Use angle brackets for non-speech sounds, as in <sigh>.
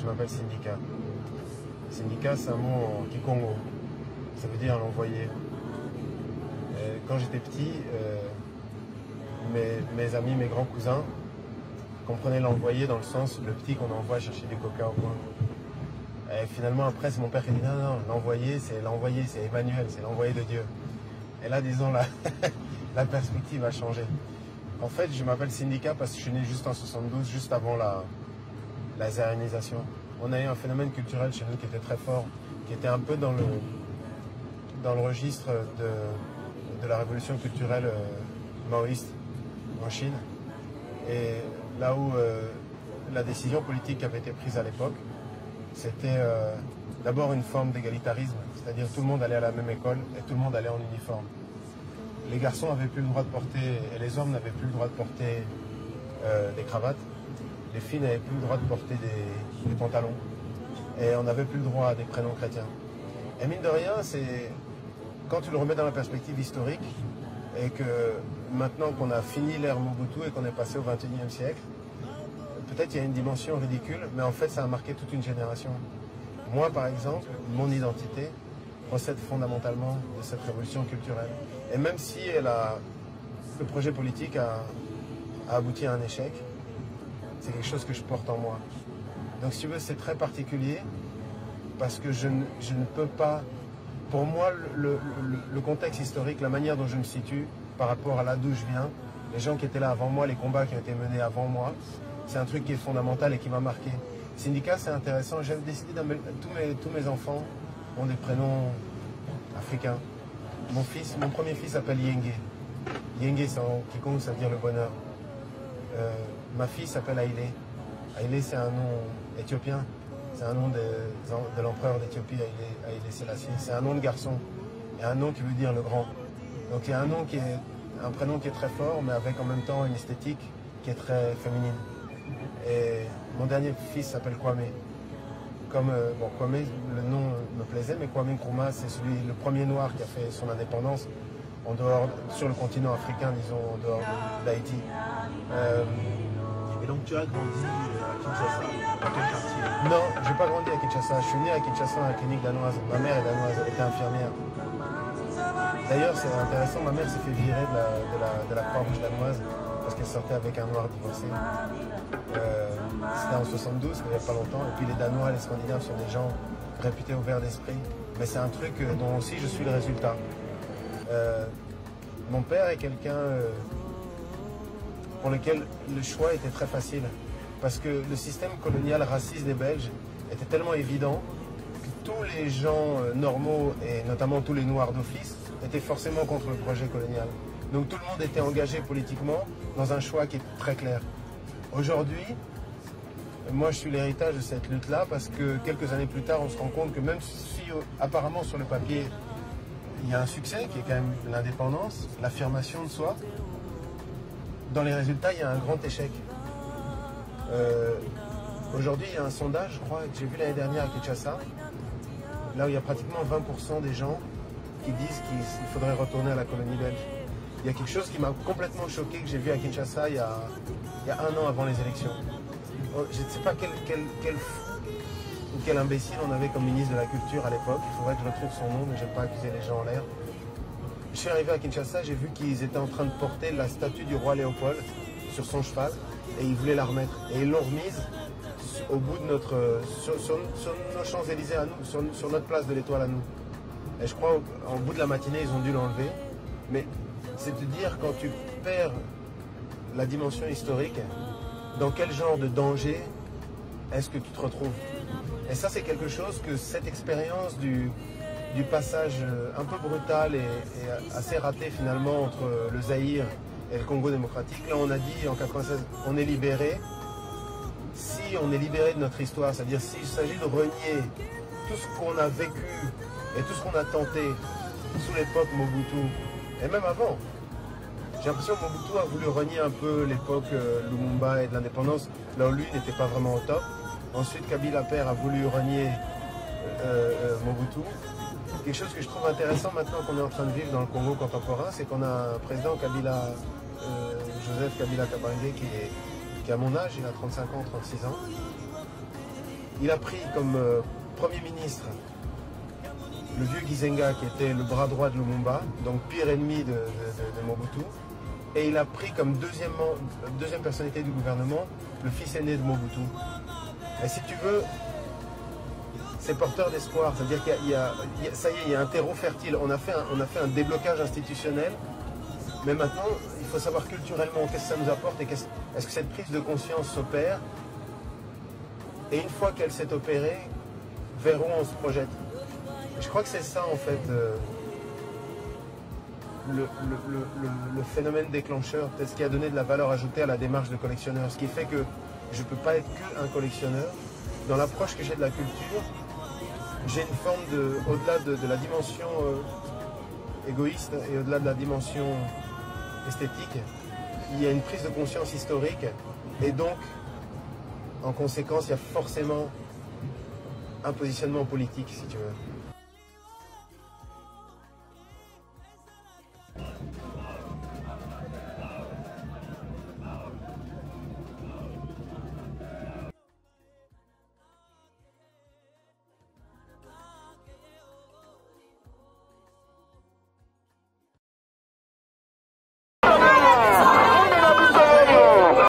je m'appelle syndicat. Syndicat, c'est un mot en Kikongo. Ça veut dire l'envoyé. Euh, Quand j'étais petit, euh, mes, amis, mes grands cousins comprenaient l'envoyé dans le sens le petit qu'on envoie chercher du coca au coin. Et finalement, après, c'est mon père qui dit non, non, l'envoyé, c'est l'envoyé, c'est Emmanuel, c'est l'envoyé de Dieu. Et là, disons, la, <laughs> la perspective a changé. En fait, je m'appelle syndicat parce que je suis né juste en 72, juste avant la, la zérénisation. On a eu un phénomène culturel chez nous qui était très fort, qui était un peu dans le, registre de, la révolution culturelle euh, maoïste en Chine. Et là où euh, la décision politique avait été prise à l'époque, c'était euh, d'abord une forme d'égalitarisme, c'est-à-dire tout le monde allait à la même école et tout le monde allait en uniforme. Les garçons n'avaient plus le droit de porter, et les hommes n'avaient plus le droit de porter des cravates. Les filles n'avaient plus le droit de porter des, pantalons. Et on n'avait plus le droit à des prénoms chrétiens. Et mine de rien, c'est quand tu le remets dans la perspective historique, et que maintenant qu'on a fini l'ère Mobutu et qu'on est passé au XXIe siècle, peut-être il y a une dimension ridicule, mais en fait ça a marqué toute une génération. Moi par exemple, mon identité procède fondamentalement de cette révolution culturelle. Et même si elle le projet politique a abouti à un échec, c'est quelque chose que je porte en moi. Donc si tu veux, c'est très particulier parce que je ne, je ne peux pas... Pour moi, le, le- contexte historique, la manière dont je me situe par rapport à là d'où je viens, les gens qui étaient là avant moi, les combats qui ont été menés avant moi, c'est un truc qui est fondamental et qui m'a marqué. Syndicat, c'est intéressant. J'ai décidé tous mes, tous mes enfants ont des prénoms africains. Mon fils, mon premier fils s'appelle Yenge. Yenge, c'est en Kikongo, ça veut dire le bonheur. Euh, ma fille s'appelle Haïlé. Haïlé, c'est un nom éthiopien. C'est un nom de, l'empereur d'Éthiopie, Haïlé, Sélassie. C'est un nom de garçon. Et un nom qui veut dire le grand. Donc il y a un nom qui est un prénom qui est très fort, mais avec en même temps une esthétique qui est très féminine. Et mon dernier fils s'appelle Kwame. Comme euh, bon, Kwame, le nom me plaisait, mais Kwame Nkrumah, c'est celui, le premier noir qui a fait son indépendance en dehors, sur le continent africain, disons, en dehors de- d'Haïti. Euh, Et donc tu as grandi à Kinshasa, dans quel quartier? Non, je n'ai pas grandi à Kinshasa. Je suis né à Kinshasa, à la clinique danoise. Ma mère est danoise, elle était infirmière. D'ailleurs, c'est intéressant, ma mère s'est fait virer de la, Croix-Rouge danoise parce qu'elle sortait avec un noir divorcé. Euh, C'était en 72, mais il n'y a pas longtemps. Et puis les Danois, les Scandinaves sont des gens réputés ouverts d'esprit. Mais c'est un truc euh, dont aussi je suis le résultat. Euh, mon père est quelqu'un euh, pour lequel le choix était très facile. Parce que le système colonial raciste des Belges était tellement évident que tous les gens euh, normaux, et notamment tous les Noirs d'office, étaient forcément contre le projet colonial. Donc tout le monde était engagé politiquement dans un choix qui est très clair. Aujourd'hui, moi je suis l'héritage de cette lutte-là parce que quelques années plus tard, on se rend compte que même si euh, apparemment sur le papier, il y a un succès qui est quand même l'indépendance, l'affirmation de soi, dans les résultats, il y a un grand échec. Euh, Aujourd'hui, il y a un sondage, je crois, que j'ai vu l'année dernière à Kinshasa, là où il y a pratiquement 20% des gens qui disent qu'il il faudrait retourner à la colonie belge. Il y a quelque chose qui m'a complètement choqué que j'ai vu à Kinshasa il y, a, un an avant les élections. Oh, Je ne sais pas quel, quel imbécile on avait comme ministre de la Culture à l'époque. Il faudrait que je retrouve son nom, mais je n'aime pas accuser les gens en l'air. Je suis arrivé à Kinshasa, j'ai vu qu'ils étaient en train de porter la statue du roi Léopold sur son cheval et ils voulaient la remettre. Et ils l'ont remise au bout de notre. euh, sur, nos Champs-Élysées à nous, sur, notre place de l'étoile à nous. Et je crois au- bout de la matinée, ils ont dû l'enlever. Mais c'est de dire quand tu perds la dimension historique, dans quel genre de danger est-ce que tu te retrouves? Et ça, c'est quelque chose que cette expérience du, du passage euh, un peu brutal et, assez raté finalement entre le Zaïre et le Congo démocratique, là on a dit en 96, on est libéré. Si on est libéré de notre histoire, c'est-à-dire s'il s'agit de renier tout ce qu'on a vécu et tout ce qu'on a tenté sous l'époque Mobutu, et même avant, j'ai l'impression que Mobutu a voulu renier un peu l'époque euh, Lumumba et de l'indépendance, là lui n'était pas vraiment au top. Ensuite, Kabila père a voulu renier euh, euh, Mobutu. Quelque chose que je trouve intéressant maintenant qu'on est en train de vivre dans le Congo contemporain, c'est qu'on a un président Kabila, euh, Joseph Kabila Kabange, qui, est, qui mon âge, il a 35 ans, 36 ans, Il a pris comme euh, Premier ministre le vieux Gizenga qui était le bras droit de Lumumba, donc pire ennemi de, Mobutu. Et il a pris comme deuxième personnalité du gouvernement le fils aîné de Mobutu. Et si tu veux, c'est porteur d'espoir. C'est-à-dire qu'il y, a, ça y est, il y a un terreau fertile. On a fait un, on a fait un déblocage institutionnel. Mais maintenant, il faut savoir culturellement qu'est-ce que ça nous apporte et est-ce que cette prise de conscience s'opère. Et une fois qu'elle s'est opérée, vers où on se projette. je crois que c'est ça, en fait, euh, le, phénomène déclencheur, peut-être ce qui a donné de la valeur ajoutée à la démarche de collectionneur. Ce qui fait que je ne peux pas être qu'un collectionneur. Dans l'approche que j'ai de la culture, j'ai une forme de, au-delà de, la dimension euh, égoïste et au-delà de la dimension esthétique, il y a une prise de conscience historique et donc, en conséquence, il y a forcément un positionnement politique, si tu veux.